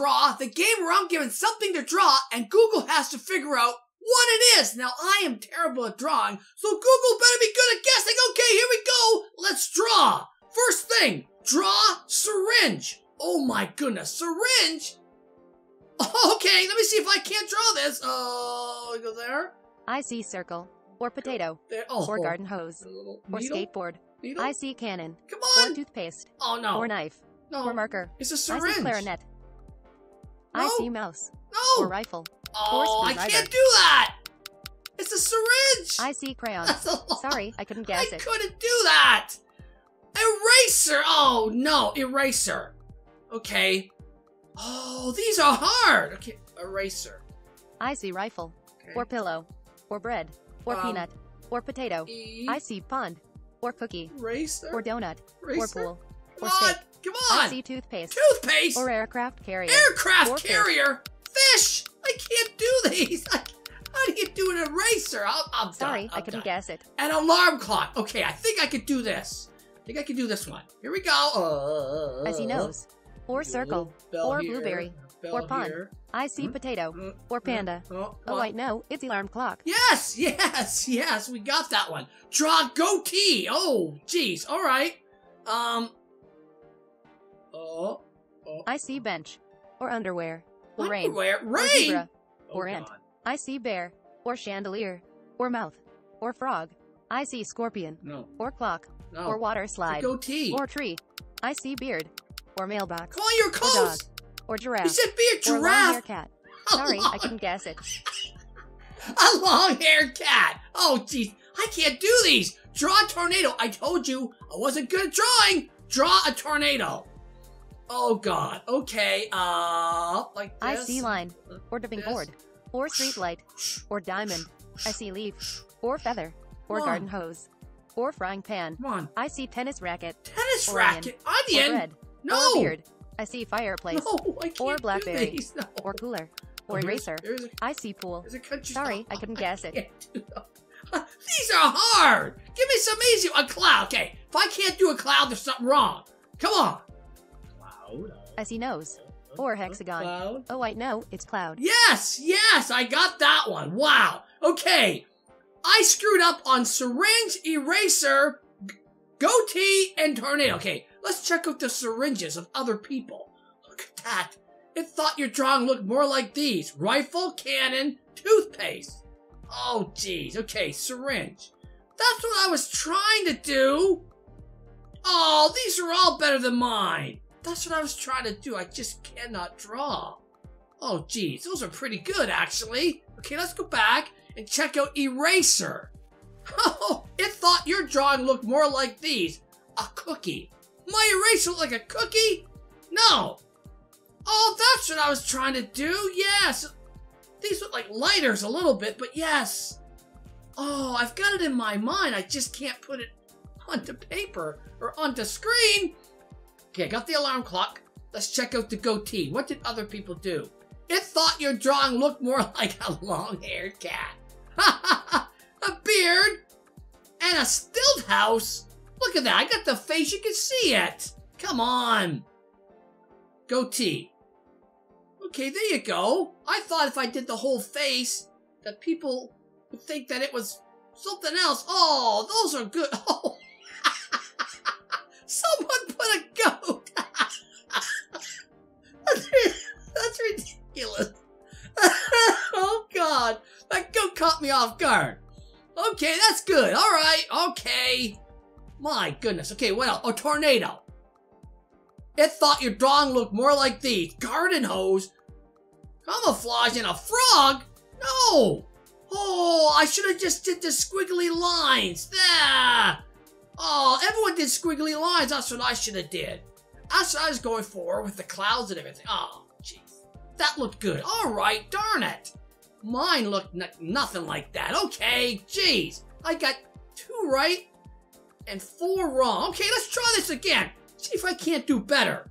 draw the game where I'm given something to draw and Google has to figure out what it is. Now, I am terrible at drawing, so Google better be good at guessing. Okay, here we go. Let's draw. First thing, draw syringe. Oh my goodness, syringe? Okay, let me see if I can't draw this. Oh, go there. I see circle. Or potato. There. Oh, Or garden hose. Or skateboard. Needle? I see cannon. Come on! Or toothpaste. Oh no. Or knife. no. Or marker. It's a syringe. I see clarinet. I see mouse. No. Or rifle. oh, I can't do that. It's a syringe. I see crayons. That's a lot. Sorry, I couldn't I guess it. I couldn't do that. Eraser. Oh no, eraser. Okay. Oh, these are hard. Okay, eraser. I see rifle. Okay. Or pillow. Or bread. Or Um, peanut. Or potato. E- I see pond. Or cookie. eraser. Or donut. Or pool. Come Or on. Come I on. see toothpaste. Toothpaste. Or aircraft carrier. Aircraft Or carrier. Fish. I can't do these. I, how do you do an eraser? I'm, I'm Sorry, done. I I'm couldn't done. guess it. An alarm clock. Okay, I think I could do this. I think I can do this one. Here we go. Uh, I see nose. Or circle. Or blueberry. Or pond. I see Hmm? potato. Or panda. Oh, Oh, wait, no, it's the alarm clock. Yes, yes, yes. We got that one. Draw goatee. Oh, jeez. All right. Um. Oh. oh. I see bench. Or underwear. Or rain. Underwear. Or zebra. Oh, Or ant. God. I see bear. Or chandelier. Or mouth. Or frog. I see scorpion. No. Or clock. No. Or water slide. goatee. Or tree. I see beard. Or mailbox. Come on, you're Or dog. Or giraffe. You said be a Or giraffe. hair cat. Sorry, I long- couldn't guess it. A long-haired cat. Oh, jeez. I can't do these. Draw a tornado. I told you I wasn't good at drawing. Draw a tornado. Oh, God. Okay. Uh, like this. I see line. Or diving board. Or street light. Or diamond. I see leaf. Or feather. Or garden hose. Or frying pan. Come on. I see tennis racket. Tennis Onion. racket. Or Onion. bread. No. Or beard. I see fireplace. No, I can't Or do blackberry. these. No. Or cooler. Oh, Or here's- eraser. Here's a, I see pool. a country Sorry. I couldn't guess it. do them. These are hard. Give me some easy. A cloud. Okay. If I can't do a cloud, there's something wrong. Come on. Cloud. he knows. Or hexagon. Cloud. Oh, I know, it's cloud. Yes, yes, I got that one. Wow. Okay. I screwed up on syringe, eraser, goatee, and tornado. Okay, let's check out the syringes of other people. Look at that. It thought your drawing looked more like these. Rifle, cannon, toothpaste. Oh, geez. Okay, syringe. That's what I was trying to do. Oh, these are all better than mine. That's what I was trying to do. I just cannot draw. Oh, geez, those are pretty good, actually. Okay, let's go back and check out Eraser. Oh, it thought your drawing looked more like these. A cookie. My eraser looked like a cookie? No. Oh, that's what I was trying to do. Yes. These look like lighters a little bit, but yes. Oh, I've got it in my mind. I just can't put it onto paper or onto screen. Okay, got the alarm clock. Let's check out the goatee. What did other people do? It thought your drawing looked more like a long-haired cat. A beard and a stilt house. Look at that. I got the face. You can see it. Come on. Goatee. Okay, there you go. I thought if I did the whole face, that people would think that it was something else. Oh, those are good. Oh. Someone put a goat. Ridiculous. oh God, that goat caught me off guard. Okay, that's good. All right, okay. My goodness. Okay, what else? A tornado. It thought your drawing looked more like these. Garden hose. Camouflage and a frog? No. Oh, I should have just did the squiggly lines. Ah. Oh, everyone did squiggly lines. That's what I should have did. That's what I was going for with the clouds and everything. Oh. That looked good. All right, darn it. Mine looked nothing like that. Okay, jeez. I got two right and four wrong. Okay, let's try this again. See if I can't do better.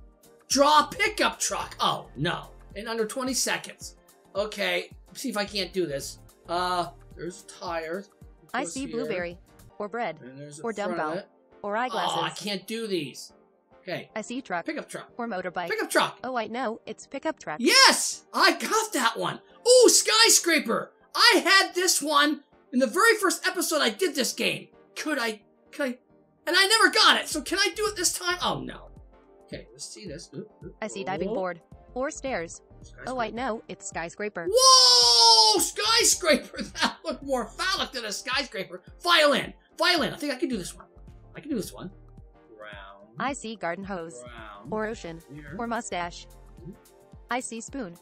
Draw a pickup truck. Oh, no. In under 20 seconds. Okay, see if I can't do this. Uh, there's tires. I see here. blueberry. Or bread. And there's a Or dumbbell. Or Oh, I can't do these. I see truck Pickup truck. or motorbike. Pickup truck. Oh I know. it's pickup truck. Yes! I got that one. Ooh, skyscraper. I had this one in the very first episode I did this game. Could I, could I, and I never got it. So can I do it this time? Oh no. Okay, let's see this. Oop, oop. I see diving board or stairs. skyscraper. Oh I know. it's skyscraper. Whoa! Skyscraper! That looked more phallic than a skyscraper. Violin! Violin! I think I can do this one. I can do this one. I see garden hose or ocean or mustache. I see spoon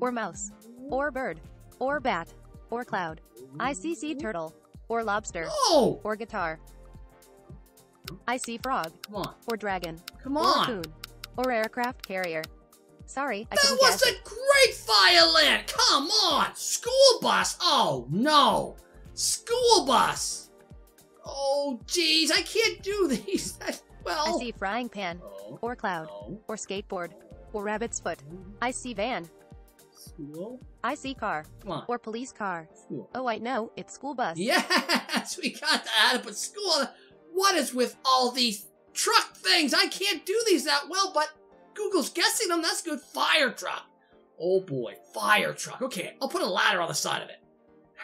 or mouse or bird or bat or cloud. I see sea turtle or lobster Oh! or guitar. I see frog Come on. or dragon Come or on. raccoon or aircraft carrier. Sorry, I That was a it. great violin! Come on! School bus! Oh no! School bus! Oh jeez, I can't do these. That- I see frying pan Oh, or cloud no. or skateboard or rabbit's foot. I see van. School? I see car Come on. or police car. School. Oh wait, no, it's school bus. Yes, we got that, but school. What is with all these truck things? I can't do these that well, but Google's guessing them. That's good. Fire truck. Oh boy, fire truck. Okay, I'll put a ladder on the side of it.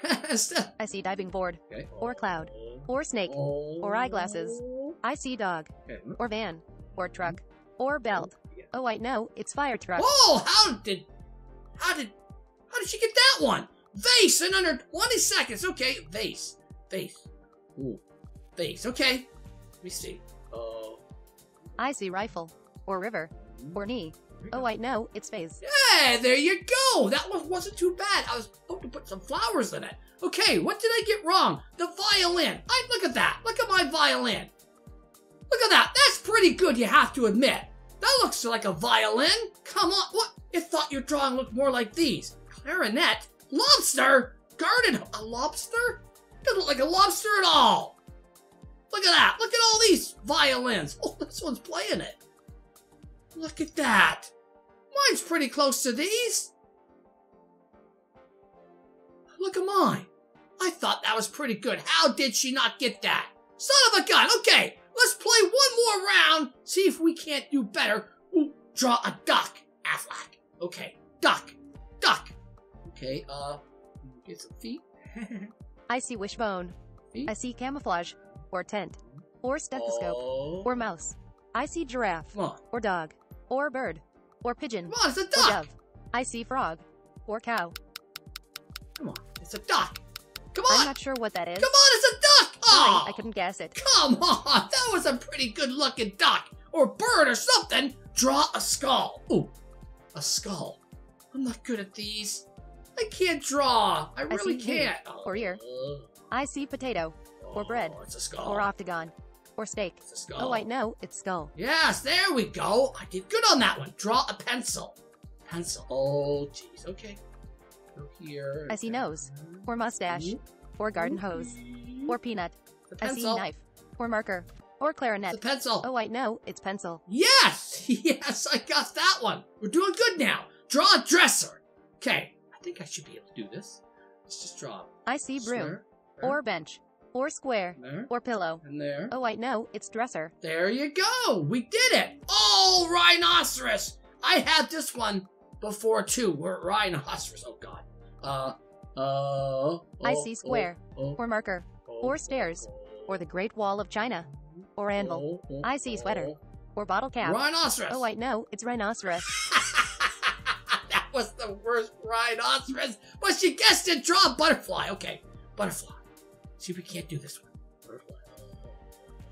I see diving board okay. or cloud or snake. or eyeglasses. I see dog Okay. or van or truck mm-hmm. or belt. Oh I know. it's fire truck. Oh, how did, how did, how did she get that one? Vase in under 20 seconds. Okay, vase, vase. Ooh, vase. Okay. Let me see. Oh. I see rifle or river mm-hmm. or knee. Oh I know. it's phase. Yeah, there you go. That one wasn't too bad. I was hoping to put some flowers in it. Okay, what did I get wrong? The violin. I look at that. Look at my violin. Look at that. That's pretty good, you have to admit. That looks like a violin. Come on. What? You thought your drawing looked more like these. Clarinet? Lobster? Garden? A lobster? Doesn't look like a lobster at all. Look at that. Look at all these violins. Oh, this one's playing it. Look at that. Mine's pretty close to these. Look at mine. I thought that was pretty good. How did she not get that? Son of a gun. Okay, let's play one more round. See if we can't do better. Ooh, draw a duck, Affleck. Okay, duck, duck. Okay, uh, get some feet. I see wishbone. Feet. I see camouflage or tent or stethoscope Oh. or mouse. I see giraffe or dog or bird or pigeon come on, it's a or dove. I see frog or cow. Come on, it's a duck. Come on. I'm not sure what that is. come on, it's a duck. Sorry, Oh, I couldn't guess it. Come on, that was a pretty good looking duck or bird or something. Draw a skull. Ooh, a skull. I'm not good at these. I can't draw. I really see can't. or ear. Oh, I see potato or bread oh, It's a skull. or octagon or steak. It's a skull. Oh wait, no, it's skull. Yes, there we go. I did good on that one. Draw a pencil. Pencil. Oh, jeez. Okay. Go here. I see nose or mustache Ooh. or garden hose or peanut. I see pencil. knife or marker or The clarinet. pencil. Oh wait, no, it's pencil. Yes! Yes, I got that one. We're doing good now. Draw a dresser. Okay, I think I should be able to do this. Let's just draw. I see broom there, or bench or square there, or pillow. and there. Oh wait, no, it's dresser. There you go. We did it. Oh, rhinoceros. I had this one before too. We're rhinoceros. Oh God. Uh. Uh. I oh, see square oh, or marker oh, or stairs or the Great Wall of China or anvil oh, oh, I see sweater. oh. or bottle cap. Rhinoceros. Oh wait, no, it's rhinoceros. that was the worst rhinoceros. But she guessed it. Draw a butterfly. Okay, butterfly. See if we can't do this one. Butterfly.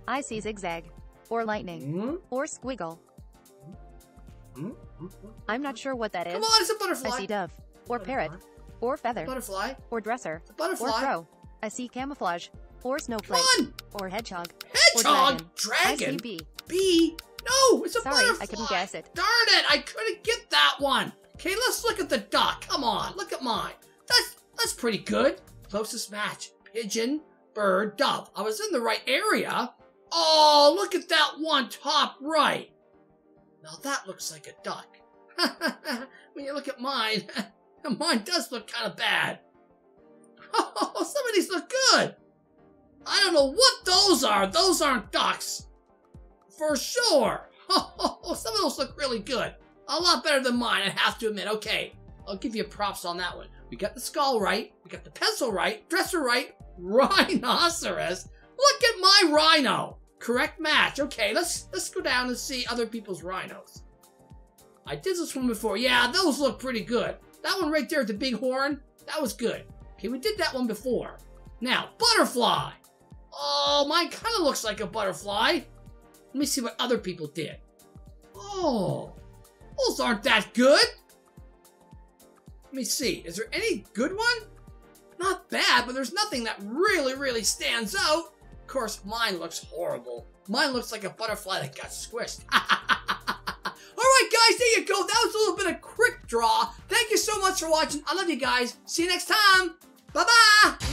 I see zigzag or lightning Hmm? or squiggle. Hmm? Hmm? I'm not sure what that is. Come is. on, it's a butterfly. I see dove or parrot or feather Butterfly. or dresser butterfly. or crow. I see camouflage or Come snowflake on, or hedgehog. hedgehog, I dragon, see bee. bee. No, it's a Sorry, butterfly. I couldn't guess it. Darn it, I couldn't get that one. Okay, let's look at the duck. Come on, look at mine. That's that's pretty good. Closest match: pigeon, bird, dove. I was in the right area. Oh, look at that one top right. Now that looks like a duck. when you look at mine, mine does look kind of bad. Oh, some of these look good. I don't know what those are. Those aren't ducks. For sure. Oh, some of those look really good. A lot better than mine, I have to admit. Okay, I'll give you props on that one. We got the skull right, we got the pencil right, dresser right, rhinoceros. Look at my rhino. Correct match. Okay, let's let's go down and see other people's rhinos. I did this one before. Yeah, those look pretty good. That one right there with the big horn, that was good. Okay, we did that one before. Now, butterfly. Oh, mine kind of looks like a butterfly. Let me see what other people did. Oh, those aren't that good. Let me see. Is there any good one? Not bad, but there's nothing that really, really stands out. Of course, mine looks horrible. Mine looks like a butterfly that got squished. Alright guys, there you go. That was a little bit of a quick draw. Thank you so much for watching. I love you guys. See you next time. 老大